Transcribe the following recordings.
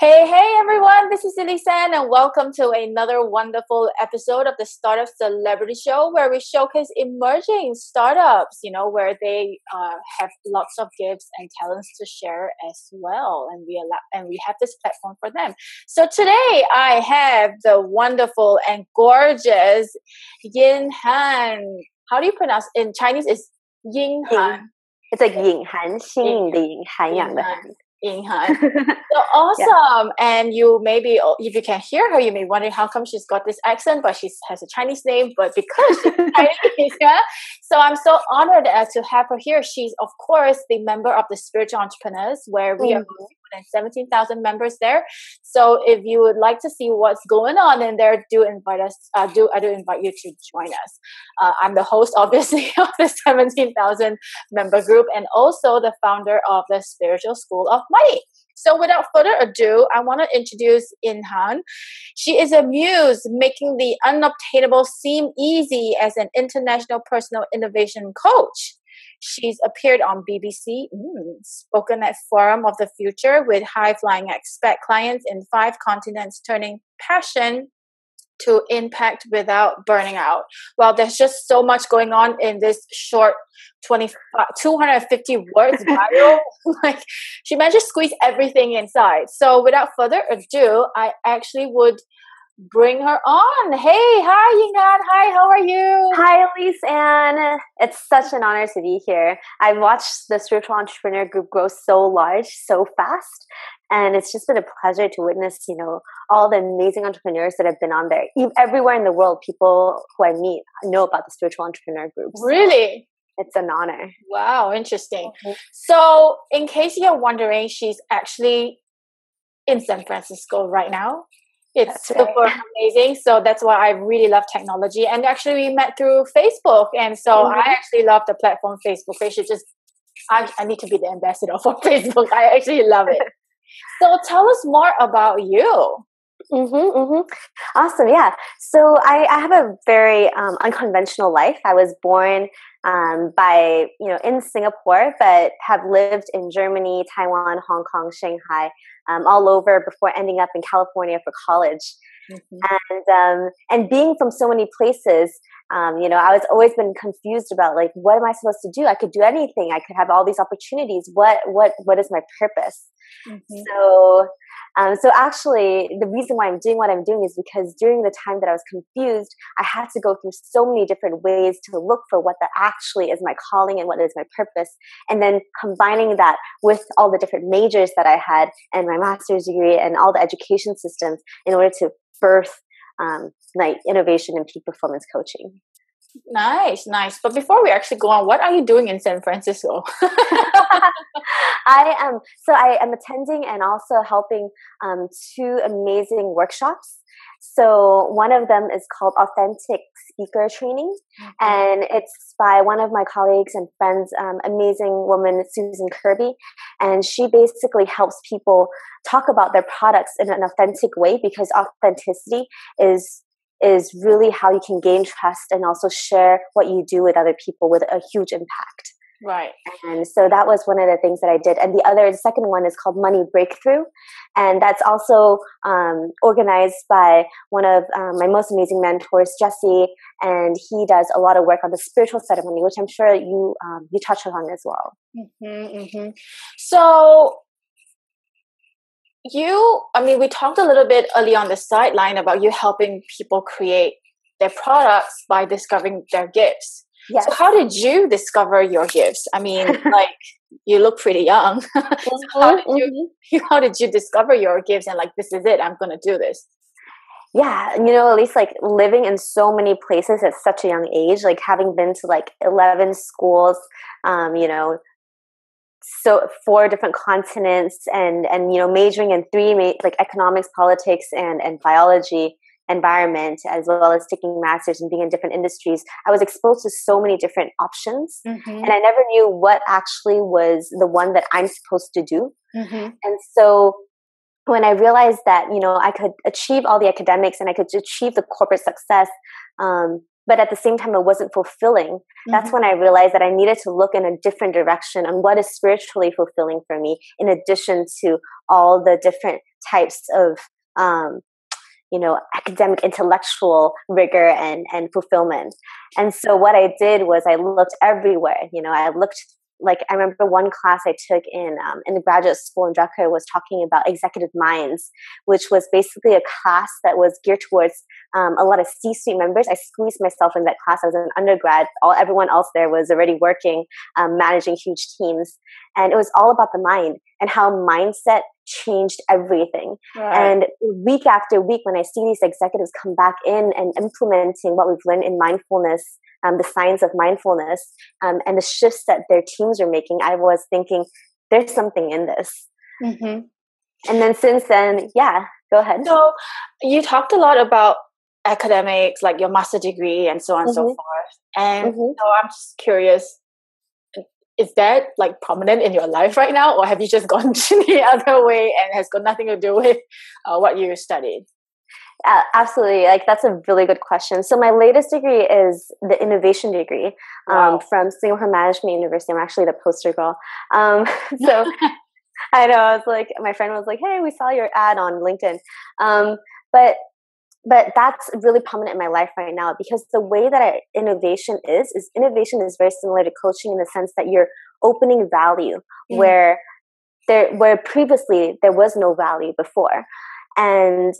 Hey, hey everyone, this is Elyse Anne and welcome to another wonderful episode of the Startup Celebrity Show where we showcase emerging startups, you know, where they uh, have lots of gifts and talents to share as well. And we allow, and we have this platform for them. So today I have the wonderful and gorgeous Ying Han. How do you pronounce in Chinese? It's Ying Han. It's like Ying Han, 新颖的 Ying, 涵养的 Han in her. so awesome. Yeah. And you maybe, oh, if you can hear her, you may wonder how come she's got this accent, but she has a Chinese name, but because she's Chinese, yeah. So I'm so honored uh, to have her here. She's, of course, the member of the Spiritual Entrepreneurs, where we mm-hmm. are than 17,000 members there. So if you would like to see what's going on in there, do invite us. Uh, do I do invite you to join us? Uh, I'm the host, obviously, of the 17,000 member group, and also the founder of the Spiritual School of Money. So without further ado, I want to introduce Ying Han. She is a muse making the unobtainable seem easy as an international personal innovation coach. She's appeared on BBC, mm, spoken at Forum of the Future with high flying expat clients in five continents, turning passion to impact without burning out. Well, there's just so much going on in this short 20, 250 words bio. like she managed to squeeze everything inside. So without further ado, I actually would bring her on. Hey, hi, Ying Han. Hi, how are you? Hi, Elyse Anne. It's such an honor to be here. I've watched the Spiritual Entrepreneur Group grow so large, so fast. And it's just been a pleasure to witness, you know, all the amazing entrepreneurs that have been on there. Everywhere in the world, people who I meet know about the Spiritual Entrepreneur Group. Really? it's an honor. Wow, interesting. Mm-hmm. So, in case you're wondering, she's actually in San Francisco right now. It's that's super right. amazing. So that's why I really love technology. And actually, we met through Facebook. And so mm-hmm. I actually love the platform Facebook. They should just, I, I need to be the ambassador for Facebook. I actually love it. so tell us more about you. Mm-hmm, mm-hmm. Awesome. Yeah. So I, I have a very um, unconventional life. I was born um, by, you know, in Singapore, but have lived in Germany, Taiwan, Hong Kong, Shanghai, um, all over before ending up in California for college. Mm-hmm. And um, and being from so many places, um, you know, I was always been confused about like, what am I supposed to do? I could do anything. I could have all these opportunities. What what what is my purpose? Mm-hmm. So um, so actually, the reason why I'm doing what I'm doing is because during the time that I was confused, I had to go through so many different ways to look for what that actually is my calling and what is my purpose, and then combining that with all the different majors that I had and my master's degree and all the education systems in order to birth um, like innovation and peak performance coaching. Nice, nice. But before we actually go on, what are you doing in San Francisco? I am so I am attending and also helping um, two amazing workshops. So one of them is called Authentic Speaker Training, mm-hmm. and it's by one of my colleagues and friends, um, amazing woman Susan Kirby, and she basically helps people talk about their products in an authentic way because authenticity is is really how you can gain trust and also share what you do with other people with a huge impact. Right. And so that was one of the things that I did. And the other, the second one is called Money Breakthrough. And that's also um, organized by one of um, my most amazing mentors, Jesse. And he does a lot of work on the spiritual side of money, which I'm sure you, um, you touch on as well. Mm-hmm, mm-hmm. So you, I mean, we talked a little bit early on the sideline about you helping people create their products by discovering their gifts. Yes. So how did you discover your gifts? I mean, like you look pretty young. Mm-hmm, how did you mm-hmm. how did you discover your gifts and like this is it, I'm gonna do this? Yeah, you know, at least like living in so many places at such a young age, like having been to like eleven schools, um, you know, so four different continents and and you know majoring in three like economics politics and and biology environment as well as taking masters and being in different industries i was exposed to so many different options mm-hmm. and i never knew what actually was the one that i'm supposed to do mm-hmm. and so when i realized that you know i could achieve all the academics and i could achieve the corporate success um, but at the same time it wasn't fulfilling mm-hmm. that's when i realized that i needed to look in a different direction on what is spiritually fulfilling for me in addition to all the different types of um, you know academic intellectual rigor and and fulfillment and so what i did was i looked everywhere you know i looked like I remember one class I took in um, in the graduate school in Drucker was talking about executive minds, which was basically a class that was geared towards um, a lot of C-suite members. I squeezed myself in that class. as an undergrad. All everyone else there was already working, um, managing huge teams, and it was all about the mind and how mindset changed everything. Right. And week after week, when I see these executives come back in and implementing what we've learned in mindfulness um, the science of mindfulness um, and the shifts that their teams are making, I was thinking, there's something in this. Mm-hmm. And then since then, yeah, go ahead. So you talked a lot about academics, like your master degree and so on and mm-hmm. so forth. And mm-hmm. so I'm just curious, is that like prominent in your life right now, or have you just gone the other way and has got nothing to do with uh, what you studied? Uh, absolutely. Like that's a really good question. So my latest degree is the innovation degree um, wow. from Singapore Management University. I'm actually the poster girl. Um, so I know I was like, my friend was like, "Hey, we saw your ad on LinkedIn," um, but but that's really prominent in my life right now because the way that I, innovation is is innovation is very similar to coaching in the sense that you're opening value mm. where there where previously there was no value before and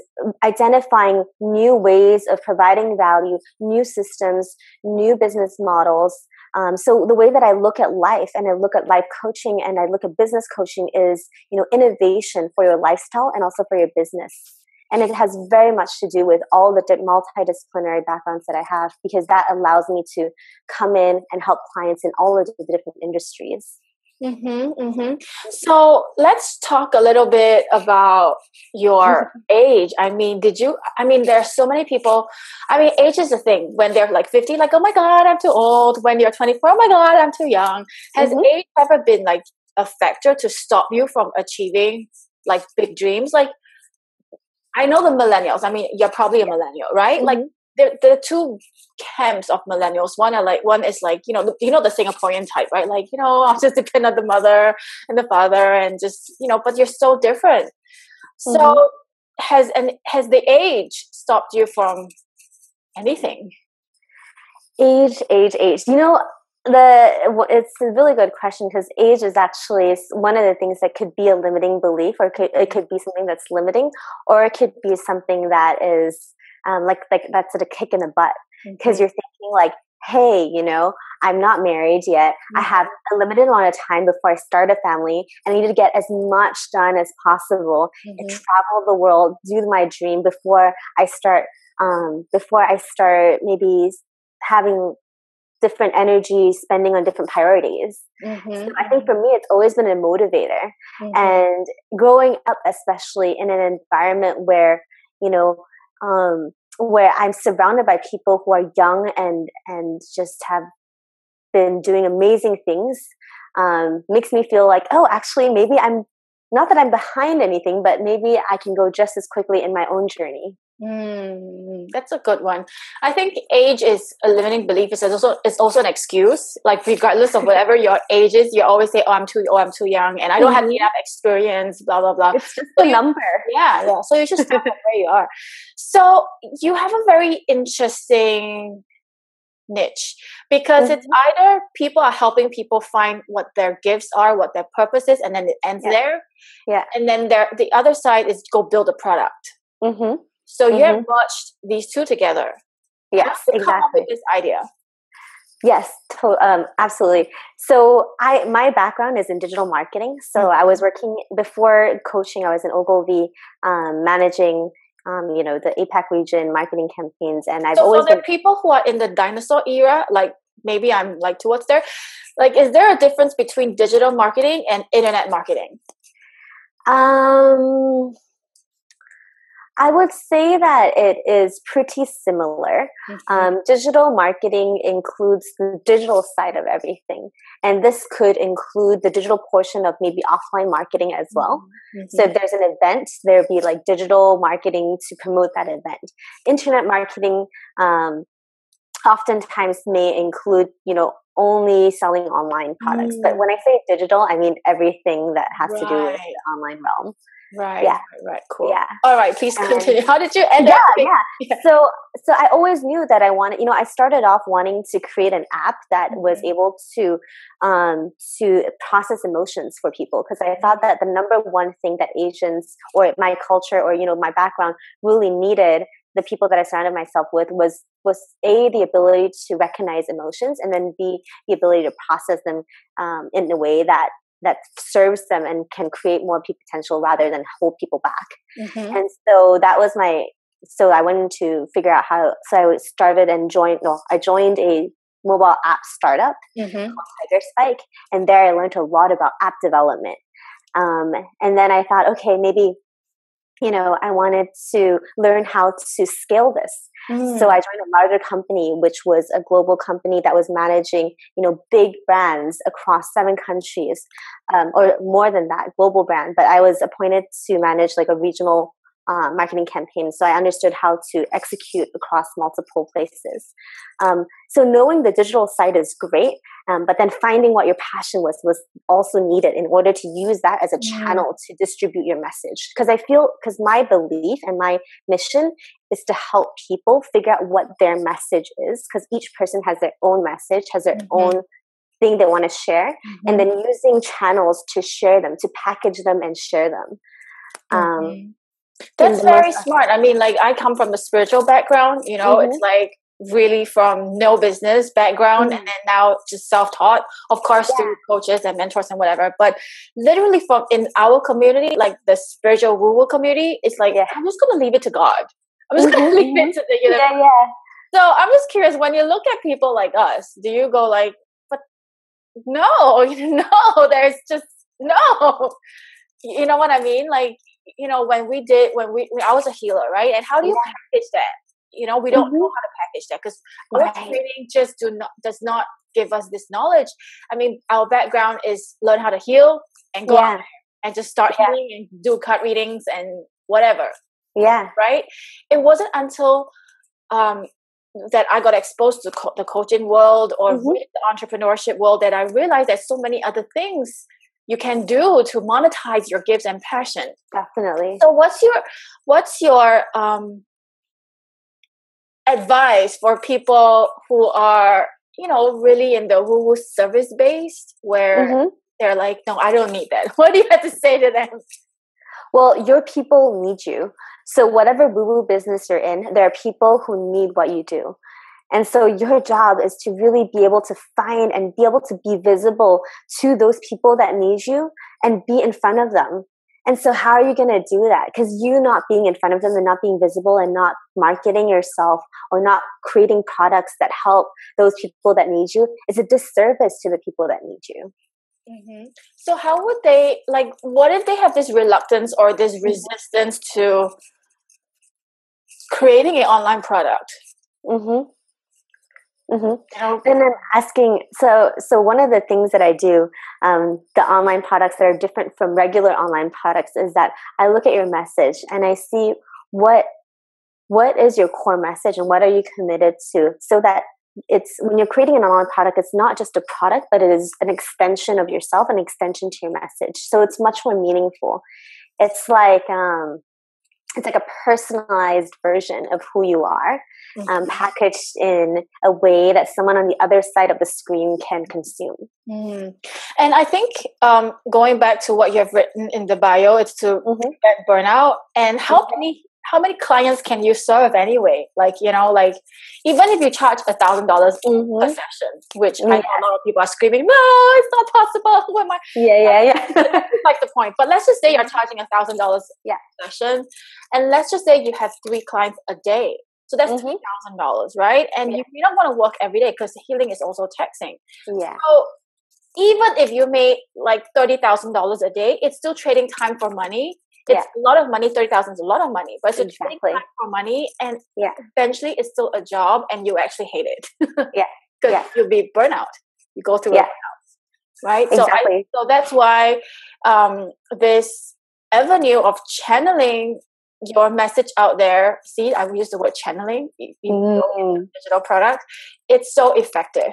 identifying new ways of providing value, new systems, new business models. Um, so the way that I look at life and I look at life coaching and I look at business coaching is, you know, innovation for your lifestyle and also for your business. And it has very much to do with all the multidisciplinary backgrounds that I have because that allows me to come in and help clients in all of the different industries. Mm-hmm, mm-hmm. So let's talk a little bit about your age. I mean, did you? I mean, there are so many people. I mean, age is a thing. When they're like 50, like, oh my God, I'm too old. When you're 24, oh my God, I'm too young. Has mm-hmm. age ever been like a factor to stop you from achieving like big dreams? Like, I know the millennials. I mean, you're probably a millennial, right? Like, mm-hmm there, there are two camps of millennials. One are like one is like you know the, you know the Singaporean type, right? Like you know I'll just depend on the mother and the father and just you know, but you're so different. Mm-hmm. So has and has the age stopped you from anything? Age, age, age. You know, the it's a really good question because age is actually one of the things that could be a limiting belief or could, it could be something that's limiting or it could be something that is um, like like that's a kick in the butt because mm-hmm. you're thinking like hey you know i'm not married yet mm-hmm. i have a limited amount of time before i start a family and i need to get as much done as possible mm-hmm. and travel the world do my dream before i start um, before i start maybe having different energy spending on different priorities mm-hmm. so i think for me it's always been a motivator mm-hmm. and growing up especially in an environment where you know um, where I'm surrounded by people who are young and and just have been doing amazing things um, makes me feel like oh actually maybe I'm not that I'm behind anything but maybe I can go just as quickly in my own journey. Mm, that's a good one. I think age is a limiting belief. It's also it's also an excuse. Like regardless of whatever your age is, you always say, "Oh, I'm too. Oh, I'm too young, and I don't have enough experience." Blah blah blah. It's just so a you, number. Yeah, yeah. So you just stop where you are. So you have a very interesting niche because mm-hmm. it's either people are helping people find what their gifts are, what their purpose is, and then it ends yeah. there. Yeah. And then there, the other side is go build a product. Mm-hmm. So mm-hmm. you have watched these two together. Yes, exactly. this idea. Yes, to, um, absolutely. So I my background is in digital marketing. So mm-hmm. I was working before coaching. I was in Ogilvy, um, managing um, you know the APAC region marketing campaigns, and I've so, always. So there been... people who are in the dinosaur era, like maybe I'm like towards there. Like, is there a difference between digital marketing and internet marketing? Um I would say that it is pretty similar. Mm-hmm. Um, digital marketing includes the digital side of everything. And this could include the digital portion of maybe offline marketing as well. Mm-hmm. So if there's an event, there'd be like digital marketing to promote that event. Internet marketing, um, oftentimes may include you know only selling online products mm. but when i say digital i mean everything that has right. to do with the online realm Right. Yeah. Right. Cool. Yeah. All right. Please continue. How did you end yeah, up? Yeah. yeah. So, so I always knew that I wanted. You know, I started off wanting to create an app that mm-hmm. was able to, um, to process emotions for people because I thought that the number one thing that Asians or my culture or you know my background really needed the people that I surrounded myself with was was a the ability to recognize emotions and then b the ability to process them um, in a way that that serves them and can create more potential rather than hold people back. Mm-hmm. And so that was my so I wanted to figure out how so I started and joined no I joined a mobile app startup mm-hmm. called Tiger Spike and there I learned a lot about app development. Um, and then I thought, okay, maybe you know, I wanted to learn how to scale this. Mm. So I joined a larger company, which was a global company that was managing, you know, big brands across seven countries, um, or more than that, global brand. But I was appointed to manage like a regional uh, marketing campaign. So I understood how to execute across multiple places. Um, so knowing the digital side is great, um, but then finding what your passion was was also needed in order to use that as a mm. channel to distribute your message. Because I feel, because my belief and my mission is to help people figure out what their message is. Because each person has their own message, has their mm-hmm. own thing they want to share, mm-hmm. and then using channels to share them, to package them and share them. Um, mm-hmm. That's very smart. I mean, like I come from a spiritual background, you know, mm-hmm. it's like really from no business background mm-hmm. and then now just self-taught of course yeah. through coaches and mentors and whatever but literally from in our community like the spiritual woo-woo community it's like yeah. i'm just gonna leave it to god i'm just mm-hmm. gonna leave it to the universe yeah, yeah. so i'm just curious when you look at people like us do you go like but no no there's just no you know what i mean like you know when we did when we I was a healer, right? And how do you yeah. package that? You know, we don't mm-hmm. know how to package that because right. our training just do not does not give us this knowledge. I mean, our background is learn how to heal and go yeah. and just start yeah. healing and do card readings and whatever. Yeah. Right. It wasn't until um, that I got exposed to co- the coaching world or mm-hmm. the entrepreneurship world that I realized there's so many other things you can do to monetize your gifts and passion. Definitely. So what's your what's your um advice for people who are you know really in the woo woo service based where mm-hmm. they're like no i don't need that. What do you have to say to them? Well your people need you. So whatever woo woo business you're in there are people who need what you do and so your job is to really be able to find and be able to be visible to those people that need you and be in front of them. And so how are you going to do that? Because you not being in front of them and not being visible and not marketing yourself or not creating products that help those people that need you is a disservice to the people that need you. Mm-hmm. So how would they like? What if they have this reluctance or this mm-hmm. resistance to creating an online product? Mm-hmm. Mm-hmm. And then asking, so so one of the things that I do, um, the online products that are different from regular online products, is that I look at your message and I see what what is your core message and what are you committed to, so that it's when you're creating an online product, it's not just a product, but it is an extension of yourself, an extension to your message. So it's much more meaningful. It's like um, it's like a personalized version of who you are um, mm-hmm. packaged in a way that someone on the other side of the screen can consume. Mm. And I think um, going back to what you have written in the bio, it's to mm-hmm. get burnout. And how mm-hmm. many how many clients can you serve anyway? Like you know, like even if you charge a thousand dollars a mm-hmm. session, which I know a lot of people are screaming, "No, it's not possible." When my yeah, yeah, yeah, like the point. But let's just say you're charging a thousand dollars yeah session, and let's just say you have three clients a day. So that's mm-hmm. thousand dollars, right? And yeah. you, you don't want to work every day because healing is also taxing. Yeah. So even if you made like thirty thousand dollars a day, it's still trading time for money. It's yeah. a lot of money. Thirty thousand is a lot of money, but it's exactly. trading time for money, and yeah. eventually it's still a job, and you actually hate it. yeah, because yeah. you'll be burnout. You go through yeah. Right? Exactly. So I, so that's why um, this avenue of channeling your message out there, see, I use the word channeling in mm. digital product, it's so effective.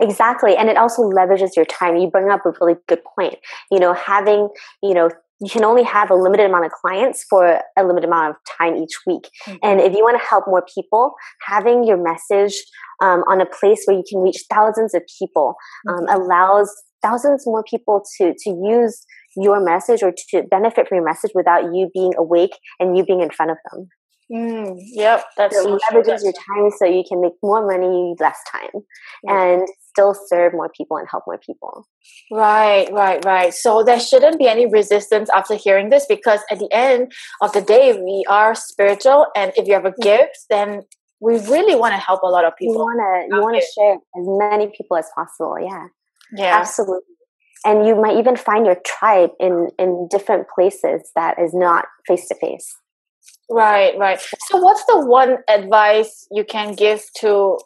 Exactly. And it also leverages your time. You bring up a really good point. You know, having, you know, you can only have a limited amount of clients for a limited amount of time each week. Mm-hmm. And if you want to help more people, having your message um, on a place where you can reach thousands of people um, mm-hmm. allows thousands more people to to use your message or to benefit from your message without you being awake and you being in front of them. Mm, yep, that's so so leverages your time so you can make more money less time and still serve more people and help more people. Right, right, right. So there shouldn't be any resistance after hearing this because at the end of the day, we are spiritual, and if you have a mm-hmm. gift, then we really want to help a lot of people. You want to you want to share as many people as possible. Yeah, yeah, absolutely and you might even find your tribe in in different places that is not face to face Right, right. So, what's the one advice you can give to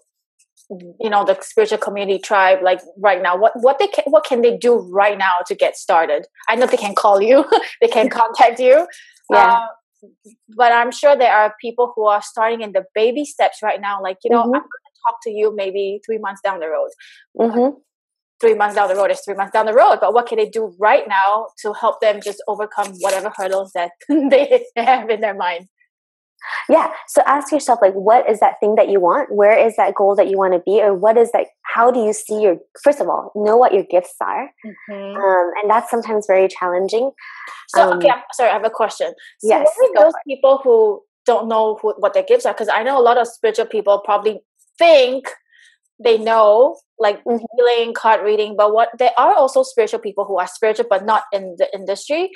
you know the spiritual community tribe like right now what what they can what can they do right now to get started i know they can call you they can contact you yeah. Uh, but i'm sure there are people who are starting in the baby steps right now like you know mm-hmm. i'm going to talk to you maybe three months down the road mm-hmm. Three months down the road is three months down the road but what can they do right now to help them just overcome whatever hurdles that they have in their mind yeah. So ask yourself, like, what is that thing that you want? Where is that goal that you want to be? Or what is that? How do you see your, first of all, know what your gifts are. Mm-hmm. Um, and that's sometimes very challenging. So, um, okay, I'm sorry, I have a question. So yes. those people who don't know who, what their gifts are? Because I know a lot of spiritual people probably think they know like mm-hmm. healing card reading but what there are also spiritual people who are spiritual but not in the industry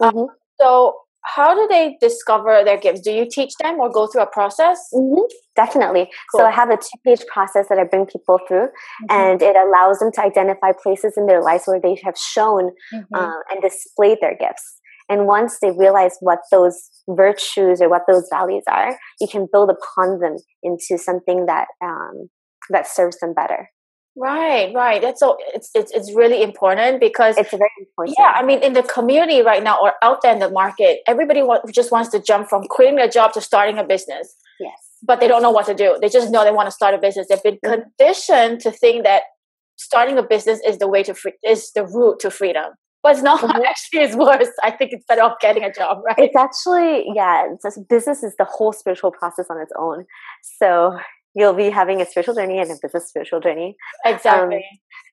um, mm-hmm. um, so how do they discover their gifts? Do you teach them or go through a process? Mm-hmm. Definitely. Cool. So I have a two page process that I bring people through, mm-hmm. and it allows them to identify places in their lives where they have shown mm-hmm. uh, and displayed their gifts. And once they realize what those virtues or what those values are, you can build upon them into something that um, that serves them better. Right, right. That's so it's it's it's really important because it's very important. Yeah, I mean, in the community right now or out there in the market, everybody want, just wants to jump from quitting a job to starting a business. Yes, but they don't know what to do. They just know they want to start a business. They've been mm-hmm. conditioned to think that starting a business is the way to free is the route to freedom. But it's not mm-hmm. actually. It's worse. I think it's better off getting a job, right? It's actually yeah. It's just, business is the whole spiritual process on its own. So you'll be having a spiritual journey and a business spiritual journey. Exactly. Um,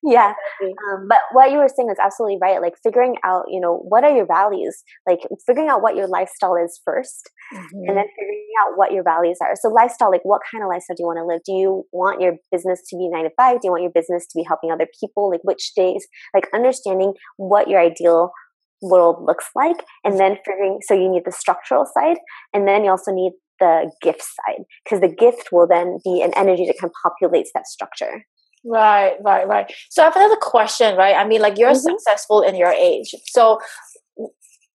yeah. Exactly. Um, but what you were saying is absolutely right. Like figuring out, you know, what are your values? Like figuring out what your lifestyle is 1st mm-hmm. and then figuring out what your values are. So lifestyle, like what kind of lifestyle do you want to live? Do you want your business to be nine to five? Do you want your business to be helping other people? Like which days? Like understanding what your ideal world looks like and then figuring so you need the structural side and then you also need the gift side because the gift will then be an energy that kind of populates that structure. Right, right, right. So I have another question, right? I mean, like you're mm-hmm. successful in your age, so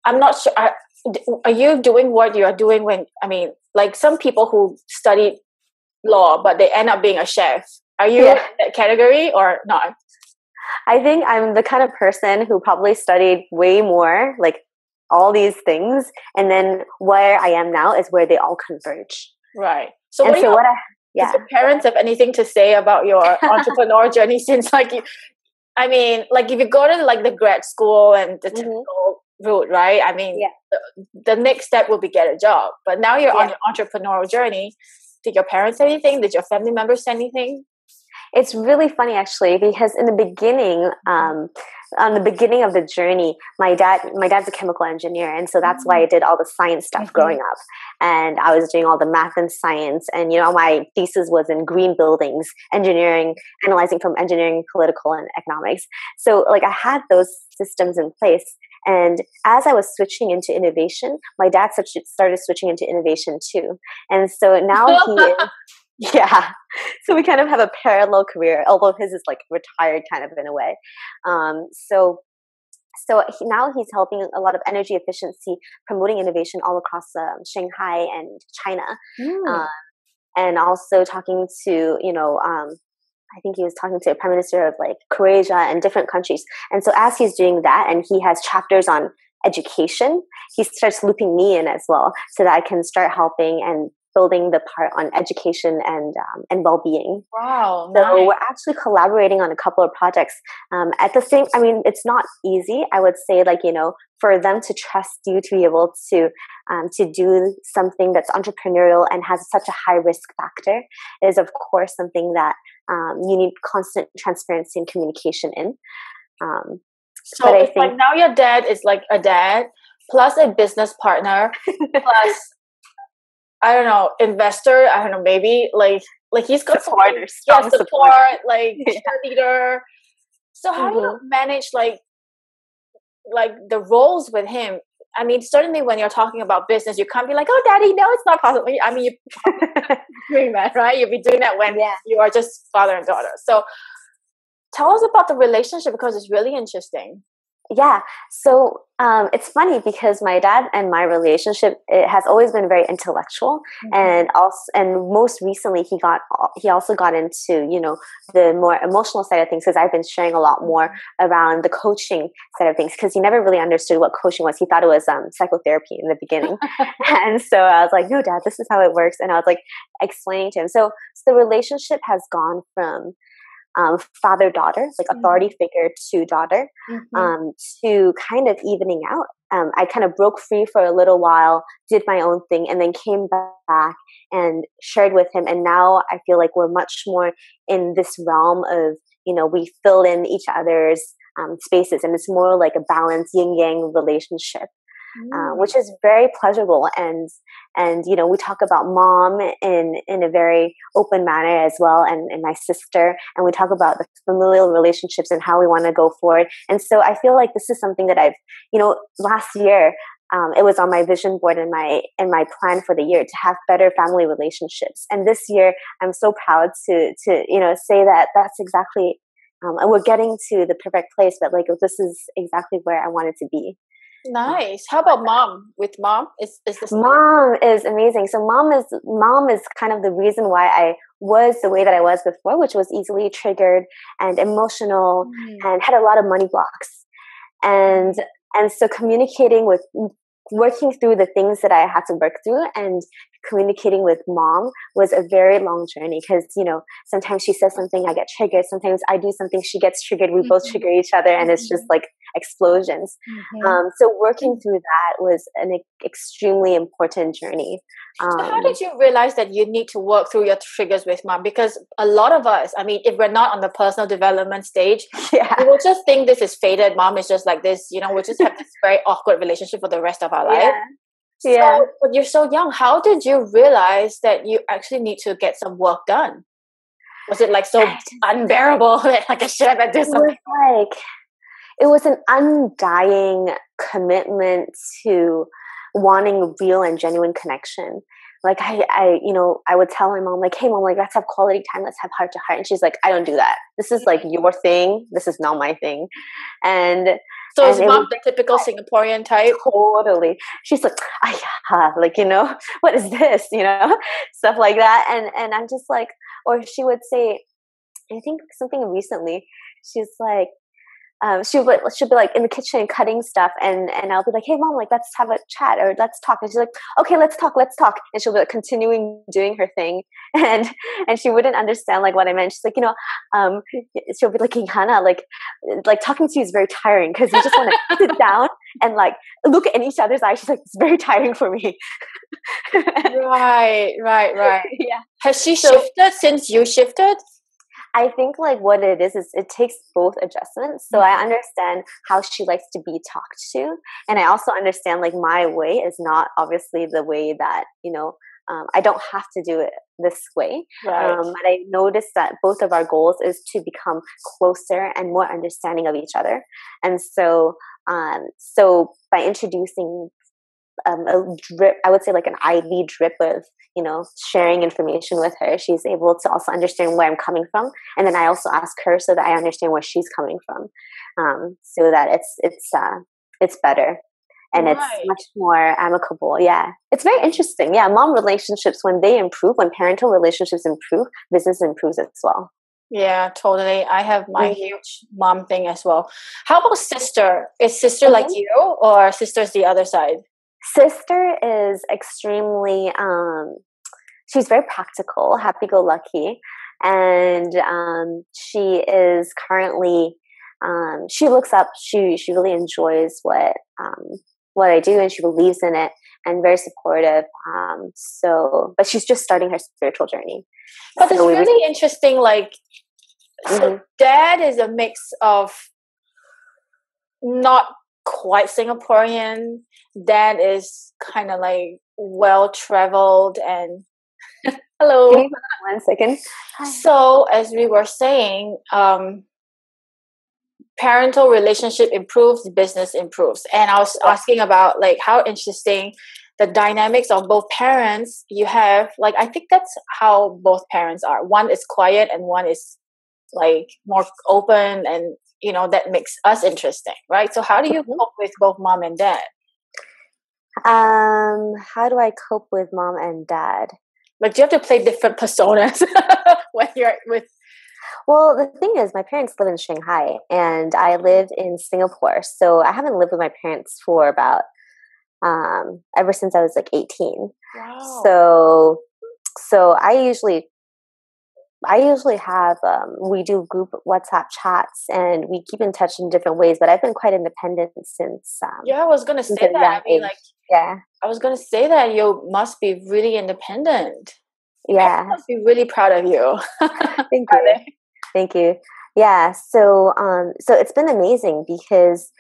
I'm not sure. Are, are you doing what you are doing when? I mean, like some people who studied law but they end up being a chef. Are you yeah. in that category or not? I think I'm the kind of person who probably studied way more, like all these things and then where i am now is where they all converge right so and what, so what I, yeah. your parents have anything to say about your entrepreneur journey since like you i mean like if you go to like the grad school and the mm-hmm. typical route right i mean yeah. the, the, next step will be get a job but now you're yeah. on your entrepreneurial journey did your parents say anything did your family members say anything it's really funny actually because in the beginning um, on the beginning of the journey, my dad, my dad's a chemical engineer, and so that's why I mm-hmm. did all the science stuff mm-hmm. growing up. And I was doing all the math and science, and you know, my thesis was in green buildings, engineering, analyzing from engineering, political, and economics. So, like, I had those systems in place. And as I was switching into innovation, my dad started switching into innovation too. And so now he is. Yeah. So we kind of have a parallel career, although his is like retired kind of in a way. Um, so so he, now he's helping a lot of energy efficiency, promoting innovation all across um, Shanghai and China, mm. um, and also talking to you know um, I think he was talking to a prime minister of like Croatia and different countries. And so as he's doing that, and he has chapters on education, he starts looping me in as well so that I can start helping and building the part on education and um, and well-being. Wow! So nice. we're actually collaborating on a couple of projects. Um, at the same, I mean, it's not easy. I would say, like you know, for them to trust you to be able to um, to do something that's entrepreneurial and has such a high risk factor is, of course, something that um, you need constant transparency and communication in. Um, so but I think, like now your dad is like a dad plus a business partner plus I don't know, investor, I don't know, maybe like like he's got support, yeah, support, support, like cheerleader. So how mm-hmm. do you mm-hmm. manage like like the roles with him? I mean, certainly when you're talking about business, you can't be like, "Oh, daddy, no, it's not possible." I mean, you're doing that, right? You'll be doing that when yeah. you are just father and daughter. So, tell us about the relationship because it's really interesting yeah. So um, it's funny because my dad and my relationship it has always been very intellectual mm-hmm. and also and most recently he got he also got into you know the more emotional side of things because i've been sharing a lot more mm-hmm. around the coaching side of things because he never really understood what coaching was. He thought it was um, psychotherapy in the beginning. And so i was like no dad this is how it works. And i was like explaining to him. So, so the relationship has gone from um, father daughter, like mm-hmm. authority figure to daughter, mm-hmm. um, to kind of evening out. Um, I kind of broke free for a little while, did my own thing, and then came back and shared with him. And now I feel like we're much more in this realm of, you know, we fill in each other's um, spaces, and it's more like a balanced yin yang relationship uh, which is very pleasurable. And and you know we talk about mom in in a very open manner as well, and, and my sister, and we talk about the familial relationships and how we want to go forward. And so I feel like this is something that I've you know last year. Um, it was on my vision board and my and my plan for the year to have better family relationships. And this year, I'm so proud to to you know say that that's exactly um, and we're getting to the perfect place but like this is exactly where i wanted to be Nice. How about mom? With mom, is is this mom is amazing. So mom is mom is kind of the reason why I was the way that I was before, which was easily triggered and emotional mm. and had a lot of money blocks. And and so communicating with working through the things that I had to work through and communicating with mom was a very long journey because you know sometimes she says something i get triggered sometimes i do something she gets triggered we mm-hmm. both trigger each other and mm-hmm. it's just mm-hmm. like explosions mm-hmm. um, so working through that was an extremely important journey um, so how um, did you realize that you need to work through your triggers with mom because a lot of us i mean if we're not on the personal development stage yeah. we will just think this is faded mom is just like this you know we'll just have this very awkward relationship for the rest of our life yeah yeah. So, but you're so young. How did you realize that you actually need to get some work done? Was it like so unbearable that like I should have do something? It was like it was an undying commitment to wanting real and genuine connection. Like I, I, you know, I would tell my mom, like, "Hey, mom, like, let's have quality time. Let's have heart to heart." And she's like, "I don't do that. This is like your thing. This is not my thing." And so is mom the typical Singaporean type? Totally. She's like, yeah, like, you know, what is this? You know, stuff like that. And and I'm just like, or she would say, I think something recently, she's like, um, she would she'll be like in the kitchen cutting stuff, and and I'll be like, hey mom, like let's have a chat or let's talk, and she's like, okay, let's talk, let's talk, and she'll be like continuing doing her thing, and and she wouldn't understand like what I meant. She's like, you know, um, she'll be like, Hannah, like like talking to you is very tiring because you just want to sit down and like look in each other's eyes. She's like, it's very tiring for me. right, right, right. Yeah. Has she so, shifted since you shifted? I think like what it is is it takes both adjustments. So mm-hmm. I understand how she likes to be talked to, and I also understand like my way is not obviously the way that you know. Um, I don't have to do it this way. Right. Um, but I noticed that both of our goals is to become closer and more understanding of each other. And so, um, so by introducing um, a drip, I would say like an IV drip of you know sharing information with her she's able to also understand where i'm coming from and then i also ask her so that i understand where she's coming from um, so that it's it's uh, it's better and right. it's much more amicable yeah it's very interesting yeah mom relationships when they improve when parental relationships improve business improves as well Yeah, totally. I have my mm-hmm. huge mom thing as well. How about sister? Is sister mm-hmm. like you or sister's the other side? Sister is extremely um she's very practical, happy go lucky. And um she is currently um she looks up, she she really enjoys what um what I do and she believes in it and very supportive. Um, so, but she's just starting her spiritual journey. But so it's really interesting. Like, mm-hmm. so dad is a mix of not quite Singaporean. Dad is kind of like well traveled and hello. One second. So, as we were saying, um, parental relationship improves, business improves. And I was asking about like how interesting the dynamics of both parents you have like I think that's how both parents are. One is quiet and one is like more open and you know that makes us interesting, right? So how do you mm-hmm. cope with both mom and dad? Um, how do I cope with mom and dad? Like, do you have to play different personas when you're with well, the thing is, my parents live in Shanghai and I live in Singapore. So I haven't lived with my parents for about um, ever since I was like 18. Wow. So, so I usually, I usually have, um, we do group WhatsApp chats and we keep in touch in different ways, but I've been quite independent since. Um, yeah, I was going to say that. I mean, like, yeah, I was going to say that you must be really independent. Yeah. I must be really proud of you. Thank you. Thank you. Yeah. So, um, so it's been amazing because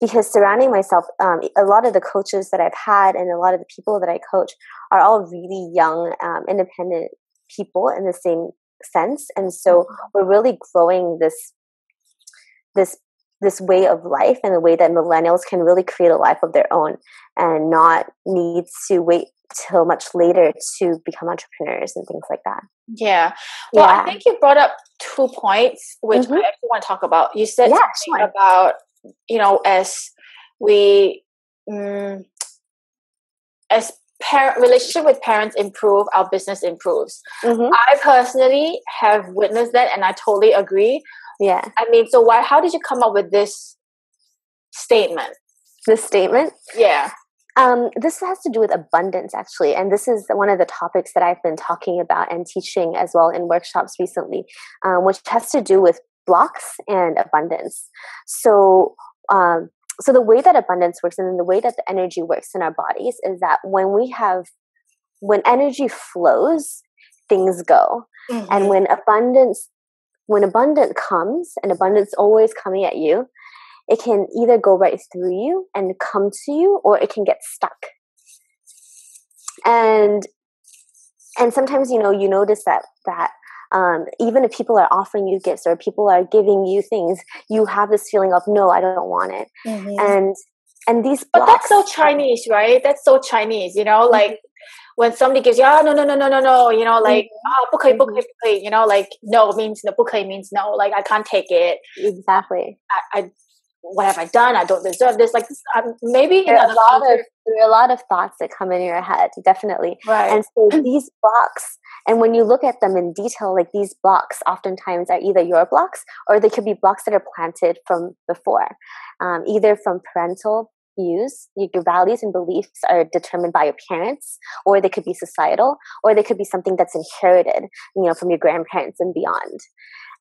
because surrounding myself, um, a lot of the coaches that I've had and a lot of the people that I coach are all really young, um, independent people in the same sense, and so mm-hmm. we're really growing this this this way of life and the way that millennials can really create a life of their own and not need to wait till much later to become entrepreneurs and things like that. Yeah. Well, yeah. I think you brought up two points which mm-hmm. I actually want to talk about. You said yeah, something sure. about, you know, as we um, as parent relationship with parents improve, our business improves. Mm-hmm. I personally have witnessed that and I totally agree. Yeah. I mean, so why how did you come up with this statement? This statement? Yeah. Um, this has to do with abundance, actually, and this is one of the topics that I've been talking about and teaching as well in workshops recently, um, which has to do with blocks and abundance. So, um, so the way that abundance works and the way that the energy works in our bodies is that when we have, when energy flows, things go, mm-hmm. and when abundance, when abundance comes, and abundance always coming at you, it can either go right through you and come to you or it can get stuck and and sometimes you know you notice that that um, even if people are offering you gifts or people are giving you things you have this feeling of no i don't want it mm-hmm. and and these but that's so chinese right that's so chinese you know mm-hmm. like when somebody gives you, oh, no, no, no, no, no, no, you know, like, mm-hmm. oh, 不可以,不可以,不可以, you know, like, no means no, 不可以 means no, like, I can't take it. Exactly. I, I what have I done? I don't deserve this. Like um, maybe there are a lot of there are a lot of thoughts that come in your head, definitely. Right. And so these blocks, and when you look at them in detail, like these blocks, oftentimes are either your blocks or they could be blocks that are planted from before, um, either from parental views. Your values and beliefs are determined by your parents, or they could be societal, or they could be something that's inherited, you know, from your grandparents and beyond.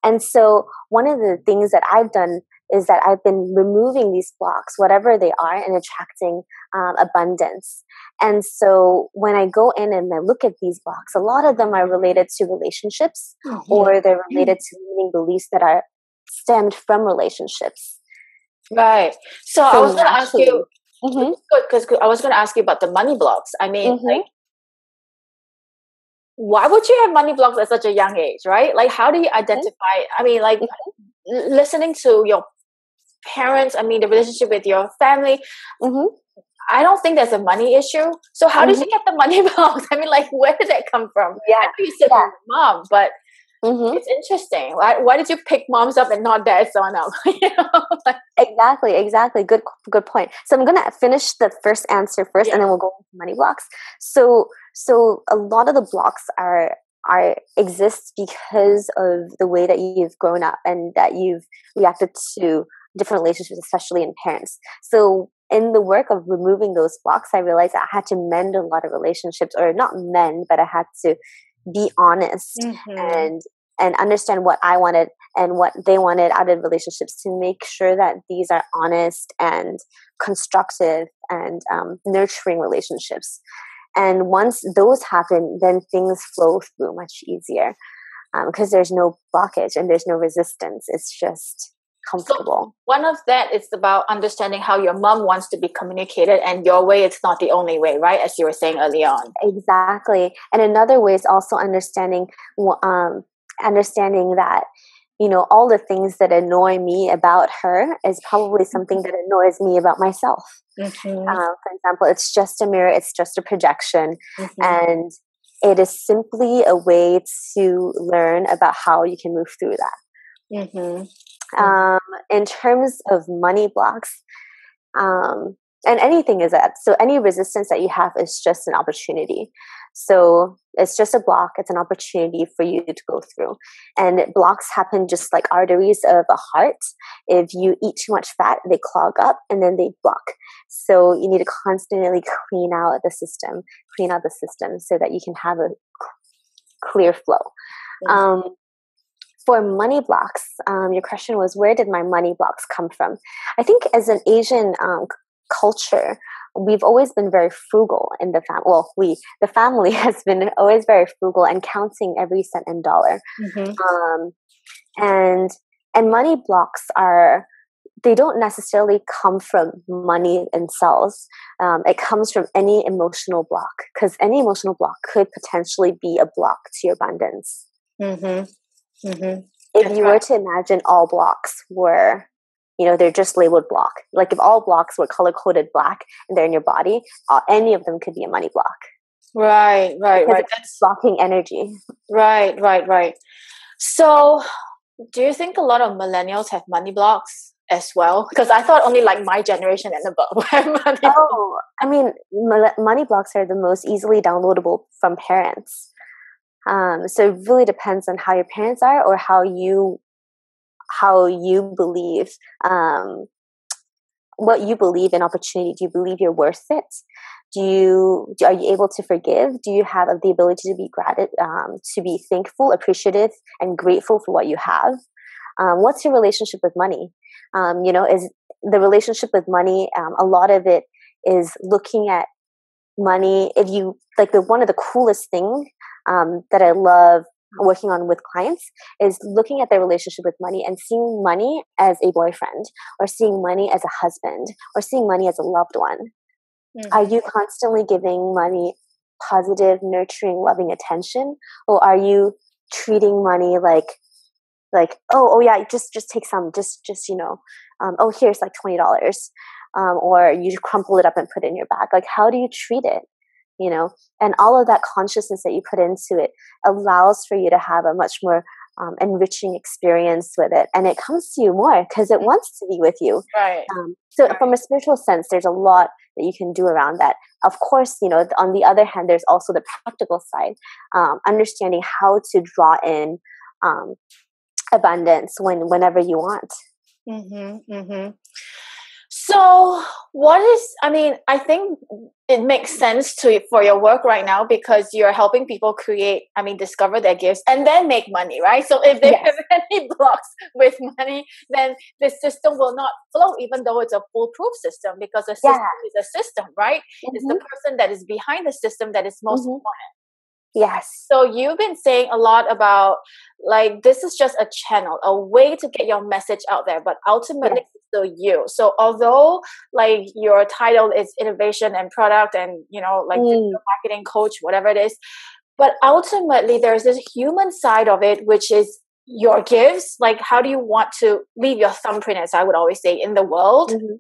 And so, one of the things that I've done is that I've been removing these blocks, whatever they are, and attracting um, abundance. And so when I go in and I look at these blocks, a lot of them are related to relationships mm-hmm. or they're related to limiting beliefs that are stemmed from relationships. Right. So, so I was going to ask you, because mm-hmm. I was going to ask you about the money blocks. I mean, mm-hmm. like, why would you have money blocks at such a young age, right? Like, how do you mm-hmm. identify? I mean, like, mm-hmm. listening to your parents, I mean, the relationship with your family. Mm-hmm. I don't think there's a money issue. So how mm-hmm. did you get the money blocks? I mean, like, where did that come from? Yeah, I know you said yeah. mom, but mm-hmm. it's interesting. Why, why did you pick moms up and not dads on up? you know? exactly, exactly. Good, good point. So I'm gonna finish the first answer first, yeah. and then we'll go into money blocks. So, so a lot of the blocks are are exists because of the way that you've grown up and that you've reacted to different relationships, especially in parents. So in the work of removing those blocks, I realized I had to mend a lot of relationships, or not mend, but I had to be honest mm-hmm. and and understand what I wanted and what they wanted out of relationships to make sure that these are honest and constructive and um, nurturing relationships. And once those happen, then things flow through much easier because um, there's no blockage and there's no resistance. It's just comfortable. So one of that is about understanding how your mom wants to be communicated, and your way it's not the only way, right? As you were saying early on. Exactly, and another way is also understanding, um, understanding that you know all the things that annoy me about her is probably something that annoys me about myself. Mm-hmm. Uh, for example, it's just a mirror; it's just a projection, mm-hmm. and it is simply a way to learn about how you can move through that. Mm-hmm. Mm. Um, in terms of money blocks, um, and anything is that. So any resistance that you have is just an opportunity. So it's just a block. It's an opportunity for you to go through. And blocks happen just like arteries of a heart. If you eat too much fat, they clog up and then they block. So you need to constantly clean out the system, clean out the system so that you can have a clear flow. Mm-hmm. Um, for money blocks, um, your question was where did my money blocks come from? I think as an Asian um, culture, we've always been very frugal in the family. Well, we, the family has been always very frugal and counting every cent and dollar. Mm-hmm. Um, and and money blocks are they don't necessarily come from money themselves. Um, it comes from any emotional block because any emotional block could potentially be a block to your abundance. Mm-hmm. Mm-hmm. If you were to imagine all blocks were, you know, they're just labeled block. Like if all blocks were color coded black and they're in your body, uh, any of them could be a money block. Right, right, because right. That's blocking energy. Right, right, right. So, do you think a lot of millennials have money blocks as well? Because I thought only like my generation and above have money. Oh, I mean, money blocks are the most easily downloadable from parents. Um, so it really depends on how your parents are or how you how you believe um, what you believe in opportunity. Do you believe you're worth it? Do you are you able to forgive? Do you have the ability to be gratitude, um, to be thankful, appreciative, and grateful for what you have? Um, what's your relationship with money? Um, you know, is the relationship with money? Um, a lot of it is looking at money. If you like, the one of the coolest thing um, that I love working on with clients is looking at their relationship with money and seeing money as a boyfriend or seeing money as a husband or seeing money as a loved one. Mm-hmm. Are you constantly giving money positive, nurturing, loving attention or are you treating money like like oh oh yeah just just take some just just you know um, oh here's like $20 um, or you crumple it up and put it in your bag like how do you treat it you know and all of that consciousness that you put into it allows for you to have a much more um, enriching experience with it. And it comes to you more because it wants to be with you. Right. Um, so right. from a spiritual sense there's a lot that you can do around that. Of course you know on the other hand there's also the practical side um, understanding how to draw in um, abundance when whenever you want. Mm-hmm, mm-hmm. So, what is, I mean, I think it makes sense to for your work right now because you're helping people create, I mean, discover their gifts and then make money, right? So, if they yes. have any blocks with money, then the system will not flow, even though it's a foolproof system because a system yeah. is a system, right? Mm-hmm. It's the mm-hmm. person that is behind the system that is most mm-hmm. important. Yes. So you've been saying a lot about like this is just a channel, a way to get your message out there, but ultimately yes. Still you. So although like your title is innovation and product and you know like mm. marketing coach, whatever it is, but ultimately there's this human side of it which is your gifts. Like how do you want to leave your thumbprint, as I would always say, in the world? Mm-hmm.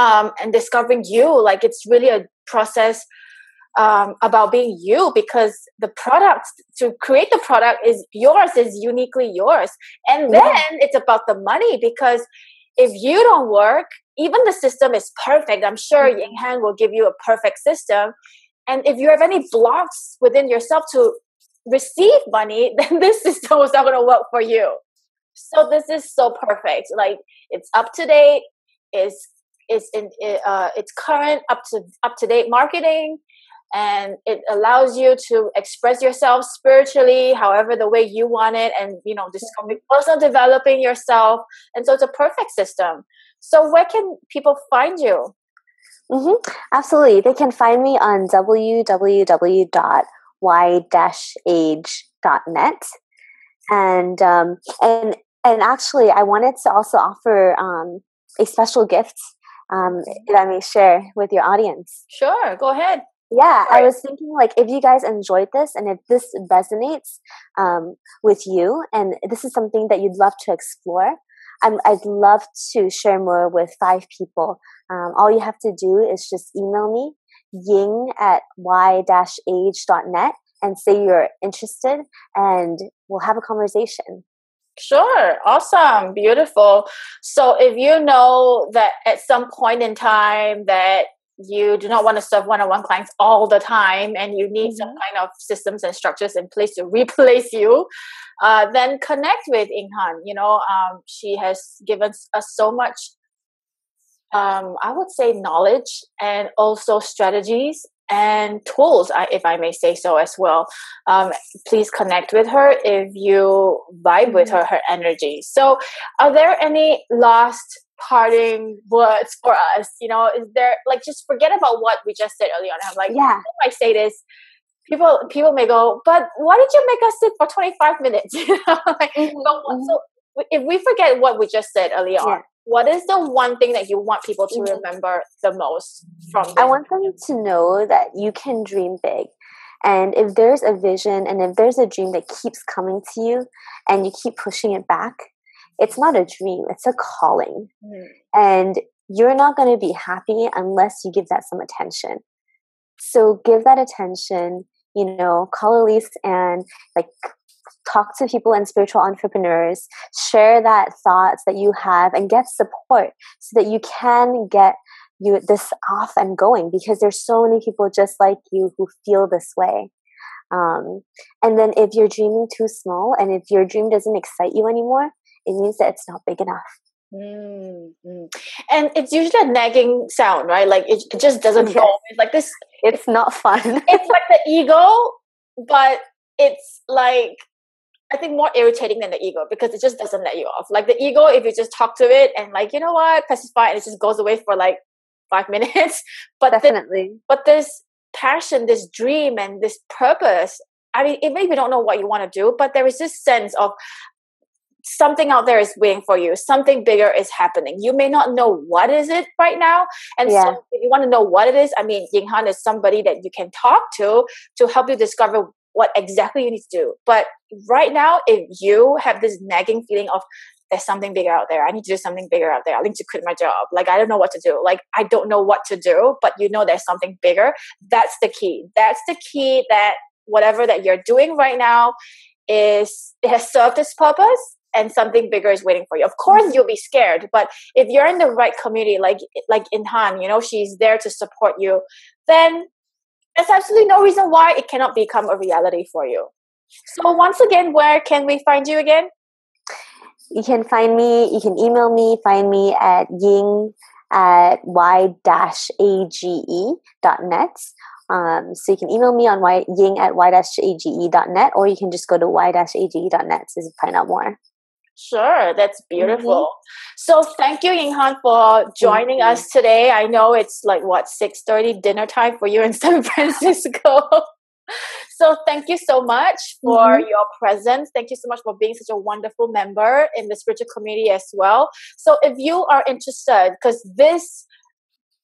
Um, and discovering you, like it's really a process um, about being you because the product to create the product is yours is uniquely yours and then yeah. it's about the money because if you don't work even the system is perfect i'm sure mm-hmm. Ying Han will give you a perfect system and if you have any blocks within yourself to receive money, then this system is not going to work for you. So this is so perfect. Like it's up to date. It's it's in uh, it's current up to up to date marketing and it allows you to express yourself spiritually however the way you want it and you know discovering personal developing yourself. And so it's a perfect system. So where can people find you? Mm-hmm. absolutely. They can find me on www.y-age.net and um, and and actually i wanted to also offer um, a special gift um, that I may share with your audience. Sure, go ahead. Yeah, I was thinking like if you guys enjoyed this and if this resonates um, with you and this is something that you'd love to explore, i would love to share more with five people. Um, all you have to do is just email me ying at y-age.net and say you're interested and we'll have a conversation. Sure. Awesome. Beautiful. So if you know that at some point in time that you do not want to serve one-on-one clients all the time and you need mm-hmm. some kind of systems and structures in place to replace you uh, then connect with Ying Han. You know, um, she has given us so much, um, I would say, knowledge and also strategies and tools, if I may say so as well. Um, please connect with her if you vibe with mm-hmm. her, her energy. So, are there any last parting words for us? You know, is there like just forget about what we just said earlier on? I'm like, yeah, I say this. People, people may go, but why did you make us sit for 25 minutes? like, mm-hmm. so, if we forget what we just said earlier yeah. on, what is the one thing that you want people to mm-hmm. remember the most from this? I want them to know that you can dream big. And if there's a vision and if there's a dream that keeps coming to you and you keep pushing it back, it's not a dream, it's a calling. Mm. And you're not going to be happy unless you give that some attention. So give that attention, you know, call Elyse and like talk to people and spiritual entrepreneurs, share that thoughts that you have and get support so that you can get you this off and going because there's so many people just like you who feel this way. Um, and then if you're dreaming too small and if your dream doesn't excite you anymore, it means that it's not big enough. Mm-hmm. And it's usually a nagging sound, right? Like it, it just doesn't yes. go. It's like this. It's not fun. it's like the ego, but it's like I think more irritating than the ego because it just doesn't let you off. Like the ego, if you just talk to it and like, you know what, pacify and it just goes away for like five minutes. But definitely. But this passion, this dream and this purpose, I mean, even if you don't know what you want to do, but there is this sense of something out there is waiting for you something bigger is happening you may not know what is it right now and yeah. so if you want to know what it is i mean Ying Han is somebody that you can talk to to help you discover what exactly you need to do. But right now, if you have this nagging feeling of there's something bigger out there, I need to do something bigger out there, I need to quit my job. Like, I don't know what to do. Like, I don't know what to do, but you know there's something bigger. That's the key. That's the key that whatever that you're doing right now is it has served its purpose and something bigger is waiting for you. Of course, mm-hmm. you'll be scared, but if you're in the right community, like like Ying Han, you know, she's there to support you, then there's absolutely no reason why it cannot become a reality for you. So once again, where can we find you again? You can find me, you can email me, find me at ying at y-age.net. Um, so you can email me on y, ying at y-age.net or you can just go to y-age.net to find out more. Sure, that's beautiful. Mm-hmm. So thank you, Ying Han, for joining us today. I know it's like what six thirty dinner time for you in San Francisco. so thank you so much for mm-hmm. your presence. Thank you so much for being such a wonderful member in the spiritual community as well. So if you are interested, because this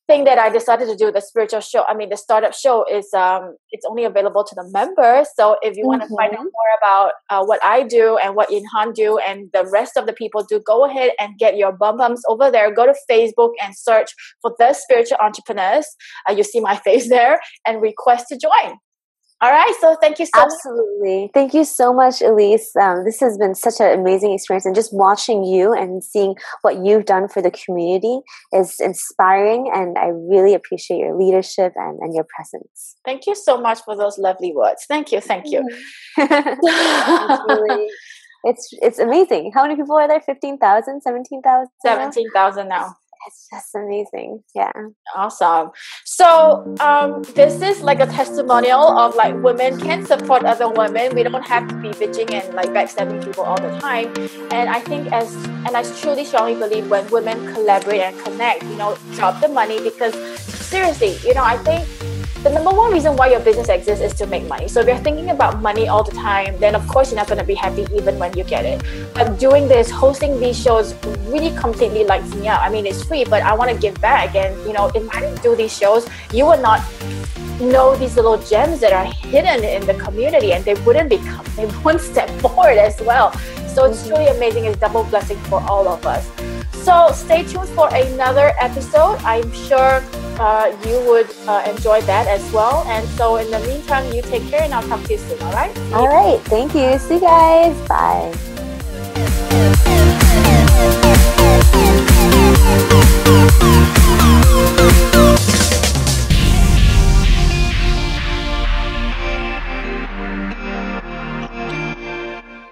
thing that I decided to do the spiritual show, I mean the startup show is um it's only available to the members. So if you mm-hmm. want to find out mm-hmm. more about uh, what I do and what Ying Han do and the rest of the people do, go ahead and get your bum bums over there. Go to Facebook and search for the spiritual entrepreneurs. Uh, you see my face there and request to join. All right. So thank you so Absolutely. Much. Thank you so much, Elyse. Um, this has been such an amazing experience. And just watching you and seeing what you've done for the community is inspiring. And I really appreciate your leadership and, and your presence. Thank you so much for those lovely words. Thank you. Thank you. it's, it's amazing. How many people are there? 15,000, 17,000? 17,000 now it's just amazing. Yeah. Awesome. So um, this is like a testimonial of like women can support other women. We don't have to be bitching and like backstabbing people all the time. And I think as and I truly strongly believe when women collaborate and connect, you know, drop the money because seriously, you know, I think the number one reason why your business exists is to make money. So if you're thinking about money all the time, then of course you're not going to be happy even when you get it. But doing this, hosting these shows really completely lights me up. I mean, it's free, but I want to give back. And, you know, if I didn't do these shows, you would not know these little gems that are hidden in the community and they wouldn't become, they wouldn't step forward as well. So it's mm-hmm. truly amazing. It's double blessing for all of us. So stay tuned for another episode. I'm sure uh, you would uh, enjoy that as well. And so in the meantime, you take care and I'll talk to you soon, all right? All right. Thank you. See you guys. Bye.